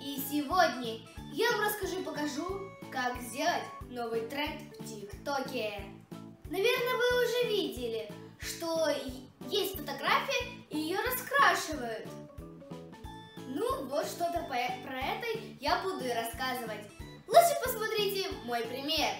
И сегодня я вам расскажу и покажу, как сделать новый тренд в ТикТоке. Наверное, вы уже видели, что есть фотография, и ее раскрашивают. Ну, вот что-то про это я буду и рассказывать. Лучше посмотрите мой пример.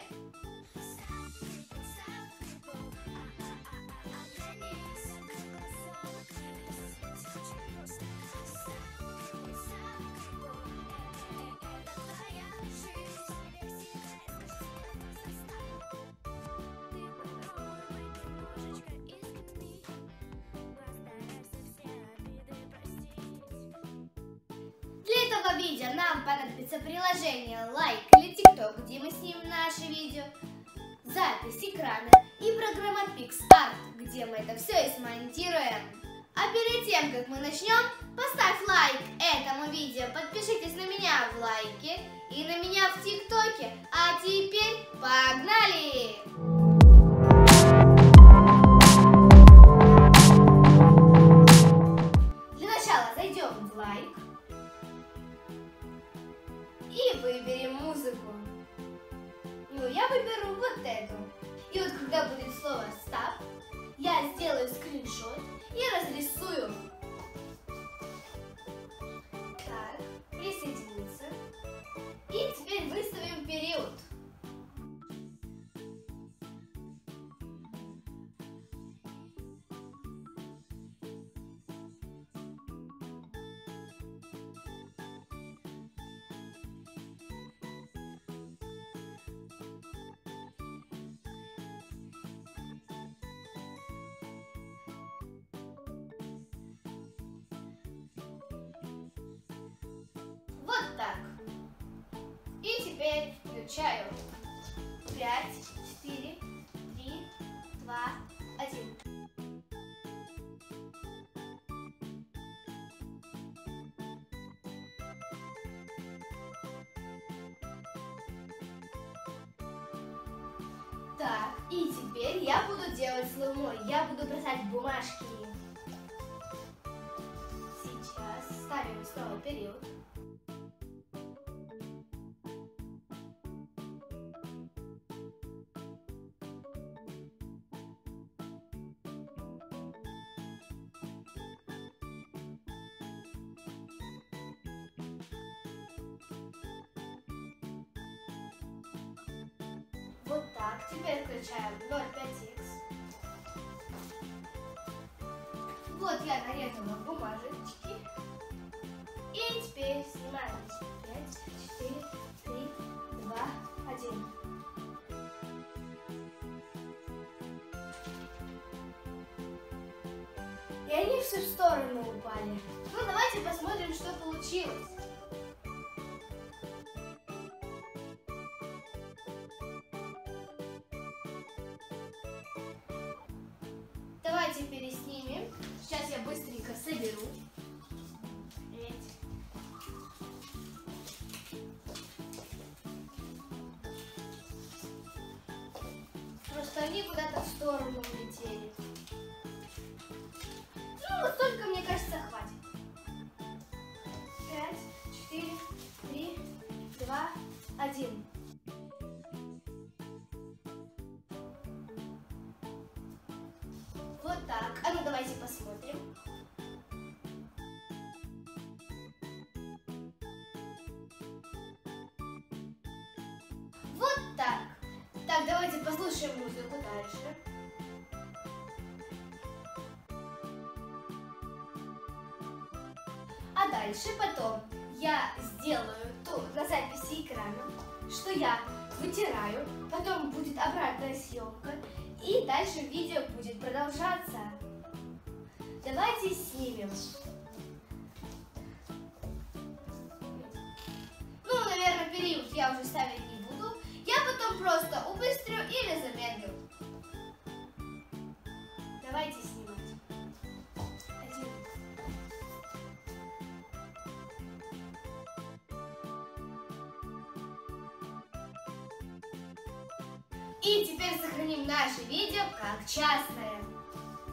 Этого видео нам понадобится приложение Like или TikTok, где мы снимем наши видео, запись экрана и программа PixArt, где мы это все и смонтируем. А перед тем, как мы начнем, поставь лайк этому видео, подпишитесь на меня в лайке и на меня в ТикТоке. А теперь погнали! Выберем музыку. Ну, я выберу вот эту. И вот когда будет слово «стоп», я сделаю скриншот и разрисую. Вот так. И теперь включаю. Пять, четыре, три, два, один. Так, и теперь я буду делать сломо. Я буду бросать бумажки. Сейчас ставим снова период. Вот так. Теперь включаем 0,5х. Вот я нарезала бумажечки. И теперь снимаем 5, 4, 3, 2, 1. И они все в сторону упали. Ну, давайте посмотрим, что получилось. Они куда-то в сторону улетели. Ну, вот столько, мне кажется, хватит. Пять, четыре, три, два, один. Вот так. А ну давайте посмотрим. Послушаем музыку дальше. А дальше потом я сделаю то на записи экрана, что я вытираю, потом будет обратная съемка, и дальше видео будет продолжаться. Давайте снимем. Ну, наверное, период я уже ставить просто убыстрю или замедлю. Давайте снимать. Один. И теперь сохраним наше видео как частное.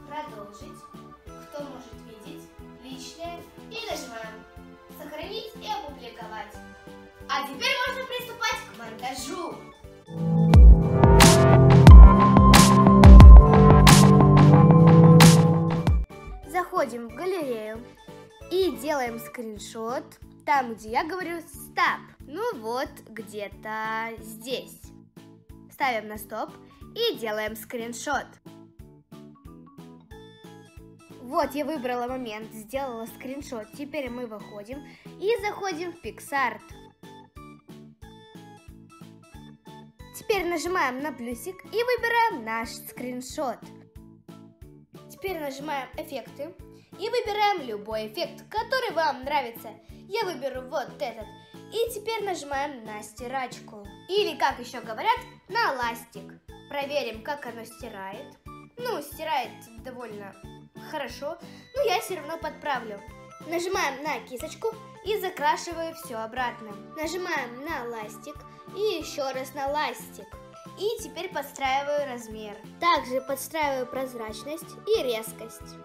Продолжить. Кто может видеть? Личное. И нажимаем. Сохранить и опубликовать. А теперь можно приступать к монтажу. Скриншот там, где я говорю «стоп». Ну вот, где-то здесь. Ставим на стоп и делаем скриншот. Вот я выбрала момент, сделала скриншот. Теперь мы выходим и заходим в PixArt. Теперь нажимаем на плюсик и выбираем наш скриншот. Теперь нажимаем эффекты и выбираем любой эффект, который вам нравится. Я выберу вот этот. И теперь нажимаем на стирачку. Или, как еще говорят, на ластик. Проверим, как оно стирает. Ну, стирает довольно хорошо, но я все равно подправлю. Нажимаем на кисточку и закрашиваю все обратно. Нажимаем на ластик и еще раз на ластик. И теперь подстраиваю размер. Также подстраиваю прозрачность и резкость.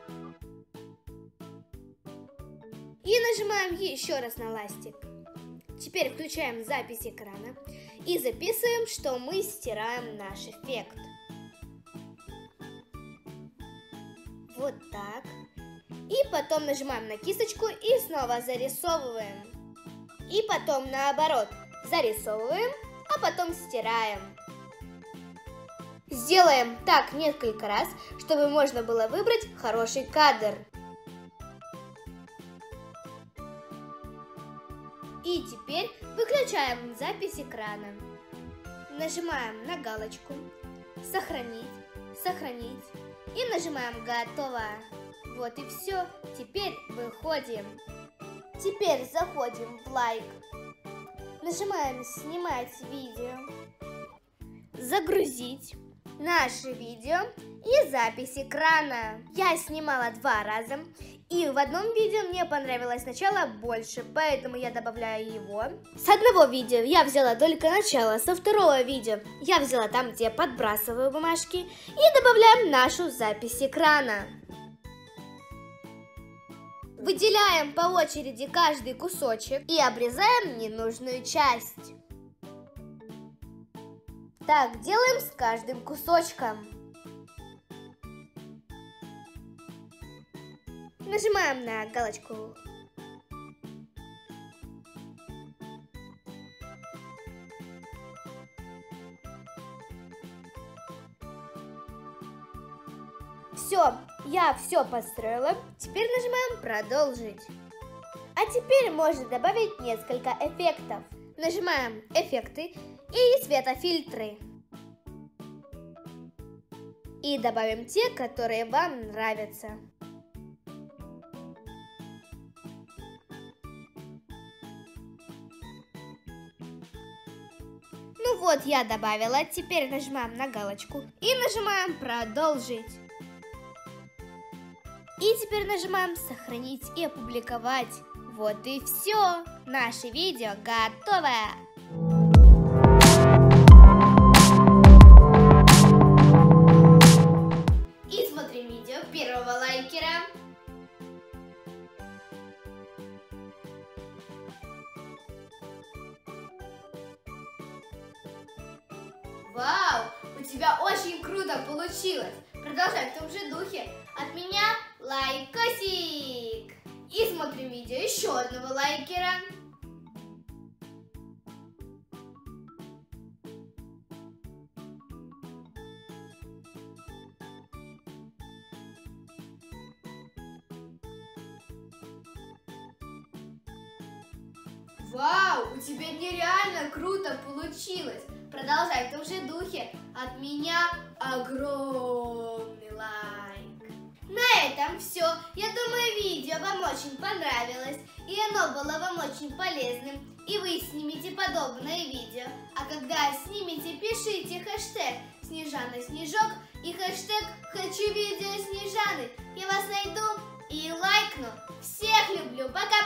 И нажимаем еще раз на ластик. Теперь включаем запись экрана и записываем, что мы стираем наш эффект. Вот так. И потом нажимаем на кисточку и снова зарисовываем. И потом наоборот. Зарисовываем, а потом стираем. Сделаем так несколько раз, чтобы можно было выбрать хороший кадр. И теперь выключаем запись экрана. Нажимаем на галочку «Сохранить», «Сохранить» и нажимаем «Готово». Вот и все. Теперь выходим. Теперь заходим в лайк. Нажимаем «Снимать видео», «Загрузить» наше видео и запись экрана. Я снимала два раза, и в одном видео мне понравилось начало больше, поэтому я добавляю его. С одного видео я взяла только начало, со второго видео я взяла там, где подбрасываю бумажки, и добавляем нашу запись экрана. Выделяем по очереди каждый кусочек и обрезаем ненужную часть. Так делаем с каждым кусочком. Нажимаем на галочку. Все, я все построила. Теперь нажимаем продолжить. А теперь можно добавить несколько эффектов. Нажимаем эффекты и светофильтры. И добавим те, которые вам нравятся. Ну вот, я добавила. Теперь нажимаем на галочку и нажимаем «Продолжить». И теперь нажимаем «Сохранить и опубликовать». Вот и все. Наше видео готово. Тебя очень круто получилось. Продолжай в том же духе. От меня лайкосик. И смотрим видео еще одного лайкера. Вау, у тебя нереально круто получилось. Продолжай в том же духе. От меня огромный лайк. На этом все. Я думаю, видео вам очень понравилось. И оно было вам очень полезным. И вы снимете подобное видео. А когда снимете, пишите хэштег Снежана Снежок и хэштег Хочу видео Снежаны. Я вас найду и лайкну. Всех люблю. Пока!